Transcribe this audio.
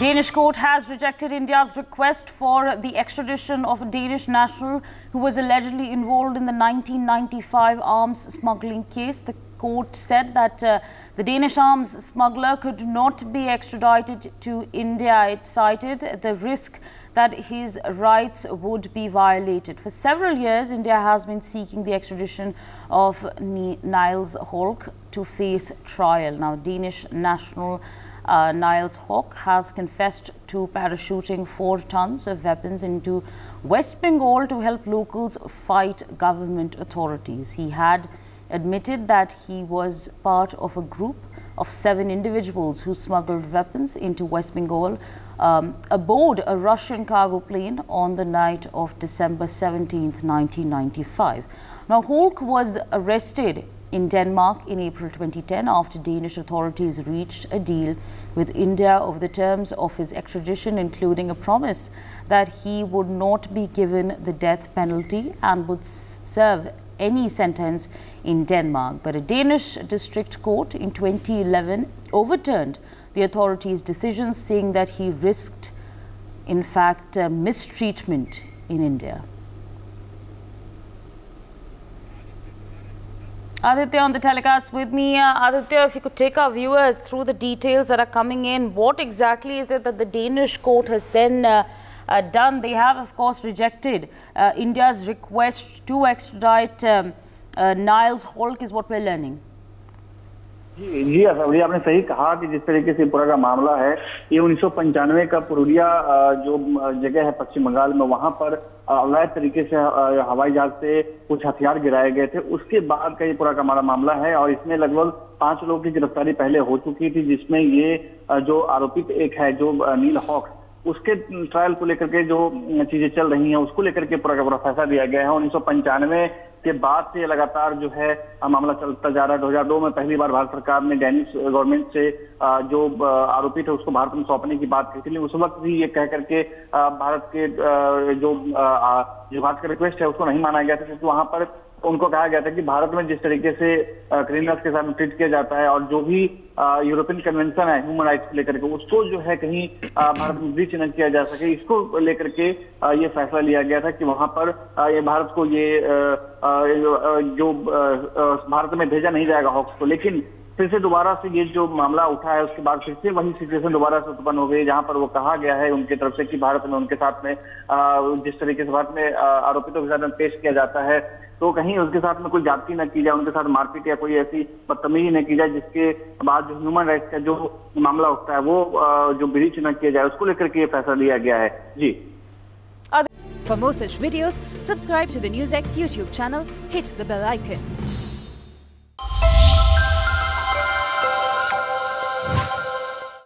Danish court has rejected India's request for the extradition of a Danish national who was allegedly involved in the 1995 arms smuggling case. The court said that uh, the Danish arms smuggler could not be extradited to India. It cited the risk that his rights would be violated. For several years, India has been seeking the extradition of Niels Holck to face trial. Now, Danish national uh, Niels Holck has confessed to parachuting four tons of weapons into West Bengal to help locals fight government authorities. He had admitted that he was part of a group of seven individuals who smuggled weapons into West Bengal um, aboard a Russian cargo plane on the night of December 17, 1995. Now, Holck was arrested in Denmark in April 2010 after Danish authorities reached a deal with India over the terms of his extradition, including a promise that he would not be given the death penalty and would serve any sentence in Denmark. But a Danish district court in 2011 overturned the authorities' decisions, saying that he risked, in fact, uh, mistreatment in India. Aditya on the telecast with me. Uh, Aditya, if you could take our viewers through the details that are coming in, what exactly is it that the Danish court has then uh, uh, done? They have, of course, rejected uh, India's request to extradite um, uh, Niles Holck, is what we're learning. जी जी आपने सही कहा कि जिस तरीके से पूरा का मामला है, ये उन्नीस सौ पंचानवे का पुरुलिया जो जगह है पश्चिम बंगाल में, वहाँ पर अवैध तरीके से हवाई जहाज़ से कुछ हथियार गिराए गए थे। उसके बाद का ये पूरा का हमारा मामला है और इसमें लगभग पाँच लोगों की गिरफ्तारी पहले हो चुकी थी, जिसमें ये जो आरोपित एक है, जो नील हॉक्स, उसके ट्रायल को लेकर के जो चीज़ें चल रही हैं, उसको लेकर के पूरा का पूरा फैसला दिया गया है। उन्नीस सौ पंचानवे के बाद से लगातार जो है मामला चलता जा रहा है। 2002 में पहली बार भारत सरकार ने डेनिश गवर्नमेंट से जो आरोपी थे उसको भारत में सौंपने की बात कही थी। उस वक्त भी ये कह करके भारत के जो जो भारत का रिक्वेस्ट है उसको नहीं माना गया था, क्योंकि वहाँ पर उनको कहा गया था कि भारत में जिस तरीके से क्रिमिनल्स के साथ ट्रीट किया जाता है और जो भी यूरोपियन कन्वेंशन है, ह्यूमन राइट्स को लेकर के, उसको जो है कहीं भारत में ब्रीच न किया जा सके, इसको लेकर के ये फैसला लिया गया था कि वहाँ पर ये भारत को ये जो भारत में भेजा नहीं जाएगा हॉक्स को। लेकिन फिर से दोबारा से ये जो मामला उठा है उसके बाद फिर से वही सिचुएशन दोबारा से उत्पन्न हो गई जहाँ पर वो कहा गया है उनकी तरफ़ से कि भारत में उनके साथ में जिस तरीके से भारत में आरोपितों के साथ पेश किया जाता है तो कहीं उसके साथ में कोई जाति न की जाए उनके साथ मारपीट या कोई ऐसी बदतमीजी न की जाए जिसके बाद जो ह्यूमन राइट्स का जो मामला उठता है वो जो ब्रीच न किया जाए उसको लेकर के ये फैसला लिया गया है जी For more such videos, subscribe to the NewsX YouTube channel, hit the bell icon.